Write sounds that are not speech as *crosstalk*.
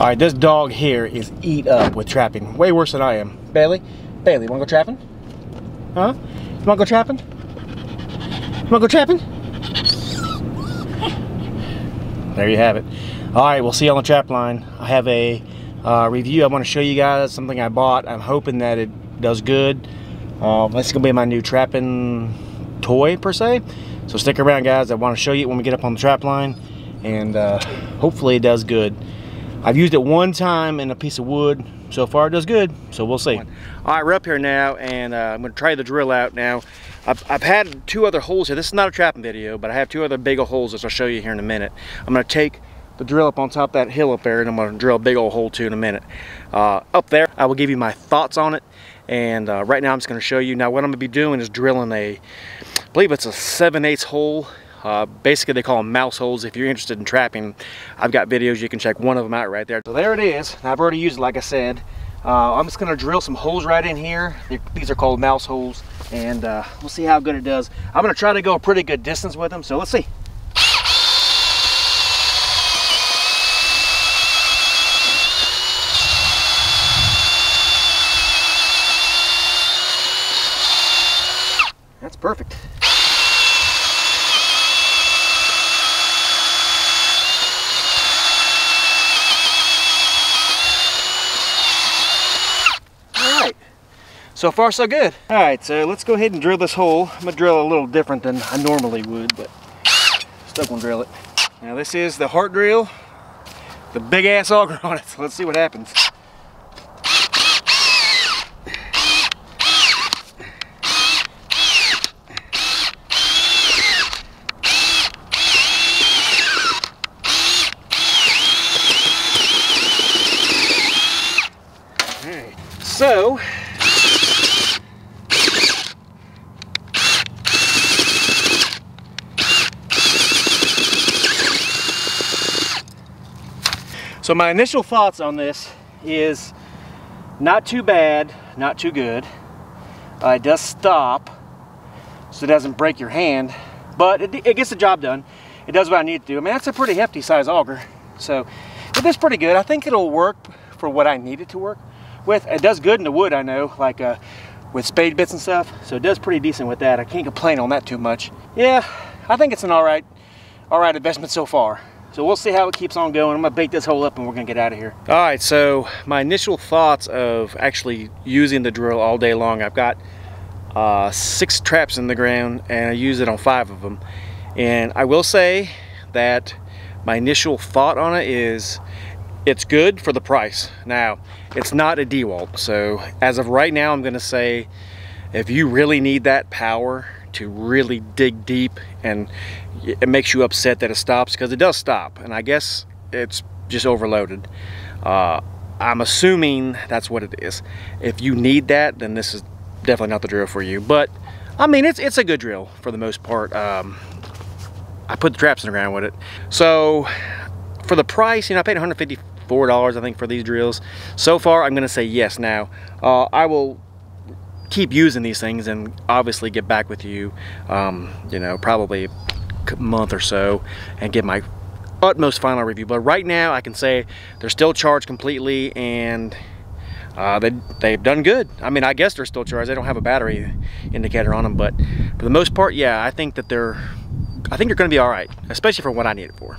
All right, this dog here is eat up with trapping. Way worse than I am. Bailey, Bailey, wanna go trapping? Huh? You wanna go trapping? You wanna go trapping? There you have it. All right, we'll see you on the trap line. I have a uh, review I want to show you guys, something I bought. I'm hoping that it does good. Uh, this is gonna be my new trapping toy per se. So stick around guys, I want to show you when we get up on the trap line and uh, hopefully it does good. I've used it one time in a piece of wood. So far it does good, so we'll see. All right, we're up here now and uh, I'm gonna try the drill out now. I've, I've, had two other holes here. This is not a trapping video, but I have two other big old holes that I'll show you here in a minute. I'm gonna take the drill up on top of that hill up there and I'm gonna drill a big old hole too in a minute. Uh, up there, I will give you my thoughts on it. And uh, right now I'm just gonna show you. Now what I'm gonna be doing is drilling a, I believe it's a 7 8 hole uh, basically, they call them mouse holes. If you're interested in trapping, I've got videos. You can check one of them out right there. So there it is. I've already used it, like I said. Uh, I'm just going to drill some holes right in here. These are called mouse holes. And uh, we'll see how good it does. I'm going to try to go a pretty good distance with them. So let's see. That's perfect. So far, so good. All right, so let's go ahead and drill this hole. I'm gonna drill a little different than I normally would, but still gonna drill it. Now this is the Hart drill, the big ass auger on it. So *laughs* let's see what happens. So, So my initial thoughts on this is not too bad, not too good. Uh, it does stop, so it doesn't break your hand, but it, it, gets the job done. It does what I need to do. I mean, that's a pretty hefty size auger, so it is pretty good. I think it'll work for what I need it to work with. It does good in the wood, I know, like uh, with spade bits and stuff, so it does pretty decent with that. I can't complain on that too much. Yeah, I think it's an all right, all right investment so far. So we'll see how it keeps on going. I'm gonna bait this hole up and we're gonna get out of here. All right, so my initial thoughts of actually using the drill all day long, I've got uh, six traps in the ground and I use it on five of them. And I will say that my initial thought on it is it's good for the price. Now, it's not a DeWalt, so as of right now, I'm gonna say if you really need that power to really dig deep and it makes you upset that it stops because it does stop and I guess it's just overloaded. Uh, I'm assuming that's what it is. If you need that, then this is definitely not the drill for you. But I mean, it's it's a good drill for the most part. Um, I put the traps in the ground with it. So for the price, you know, I paid 154 dollars I think for these drills. So far, I'm gonna say yes. Now, uh, I will keep using these things and obviously get back with you, um, you know, probably a month or so and give my utmost final review. But right now I can say they're still charged completely and uh, they, they've done good. I mean, I guess they're still charged. They don't have a battery indicator on them, but for the most part, yeah, I think that they're, I think they're going to be all right, especially for what I need it for.